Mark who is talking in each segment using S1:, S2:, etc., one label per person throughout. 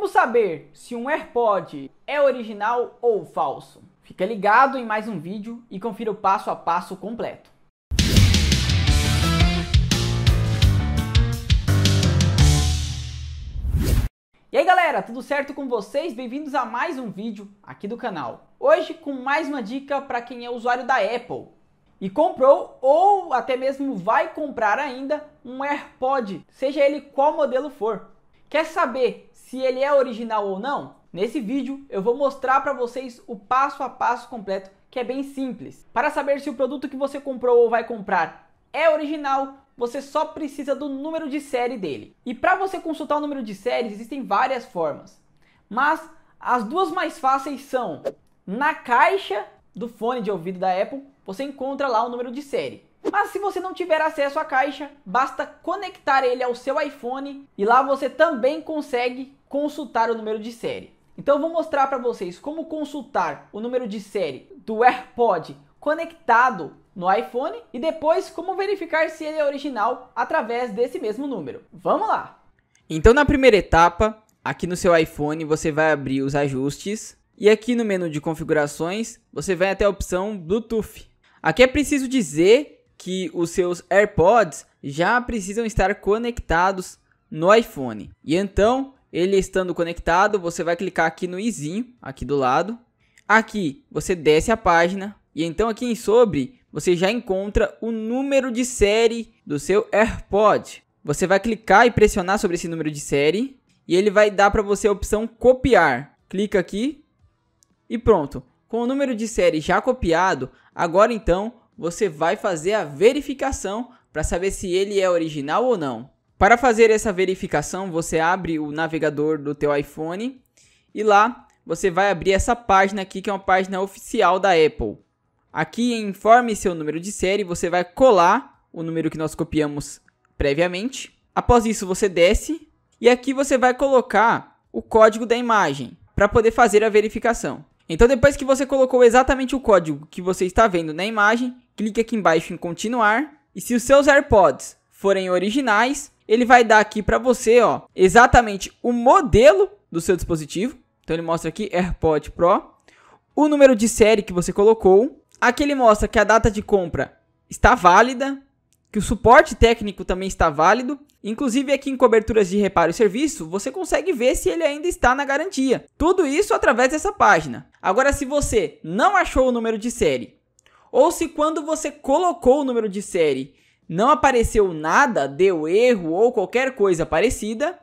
S1: Como saber se um AirPod é original ou falso? Fica ligado em mais um vídeo e confira o passo a passo completo. E aí galera, tudo certo com vocês? Bem-vindos a mais um vídeo aqui do canal. Hoje com mais uma dica para quem é usuário da Apple e comprou ou até mesmo vai comprar ainda um AirPod, seja ele qual modelo for. Quer saber se ele é original ou não? Nesse vídeo eu vou mostrar para vocês o passo a passo completo, que é bem simples. Para saber se o produto que você comprou ou vai comprar é original, você só precisa do número de série dele. E para você consultar o número de série, existem várias formas. Mas as duas mais fáceis são na caixa do fone de ouvido da Apple, você encontra lá o número de série. Mas se você não tiver acesso à caixa, basta conectar ele ao seu iPhone e lá você também consegue consultar o número de série. Então eu vou mostrar para vocês como consultar o número de série do AirPod conectado no iPhone e depois como verificar se ele é original através desse mesmo número. Vamos lá!
S2: Então na primeira etapa, aqui no seu iPhone você vai abrir os ajustes e aqui no menu de configurações você vai até a opção Bluetooth. Aqui é preciso dizer que os seus AirPods já precisam estar conectados no iPhone. E então, ele estando conectado, você vai clicar aqui no izinho, aqui do lado. Aqui você desce a página e então aqui em sobre você já encontra o número de série do seu AirPod. Você vai clicar e pressionar sobre esse número de série e ele vai dar para você a opção copiar. Clica aqui e pronto. Com o número de série já copiado, agora então você vai fazer a verificação para saber se ele é original ou não. Para fazer essa verificação, você abre o navegador do teu iPhone e lá você vai abrir essa página aqui que é uma página oficial da Apple. Aqui em informe seu número de série, você vai colar o número que nós copiamos previamente. Após isso, você desce e aqui você vai colocar o código da imagem para poder fazer a verificação. Então, depois que você colocou exatamente o código que você está vendo na imagem, clique aqui embaixo em continuar. E se os seus AirPods forem originais, ele vai dar aqui para você, ó, exatamente o modelo do seu dispositivo. Então ele mostra aqui AirPod Pro, o número de série que você colocou Aqui ele mostra que a data de compra está válida, que o suporte técnico também está válido. Inclusive aqui em coberturas de reparo e serviço, você consegue ver se ele ainda está na garantia. Tudo isso através dessa página. Agora, se você não achou o número de série, ou se quando você colocou o número de série não apareceu nada, deu erro ou qualquer coisa parecida,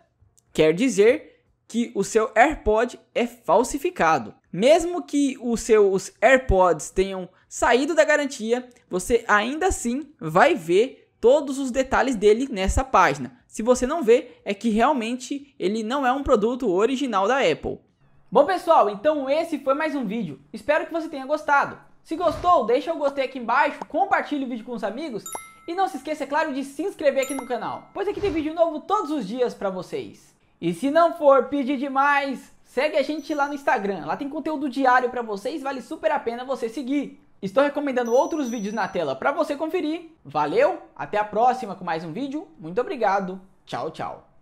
S2: quer dizer que o seu AirPod é falsificado. Mesmo que os seus AirPods tenham saído da garantia, você ainda assim vai ver todos os detalhes dele nessa página. Se você não vê, é que realmente ele não é um produto original da Apple.
S1: Bom pessoal, então esse foi mais um vídeo. Espero que você tenha gostado. Se gostou, deixa o gostei aqui embaixo, compartilhe o vídeo com os amigos e não se esqueça, é claro, de se inscrever aqui no canal, pois aqui tem vídeo novo todos os dias para vocês. E se não for pedir demais, segue a gente lá no Instagram. Lá tem conteúdo diário para vocês, vale super a pena você seguir. Estou recomendando outros vídeos na tela para você conferir. Valeu, até a próxima com mais um vídeo. Muito obrigado. Tchau, tchau.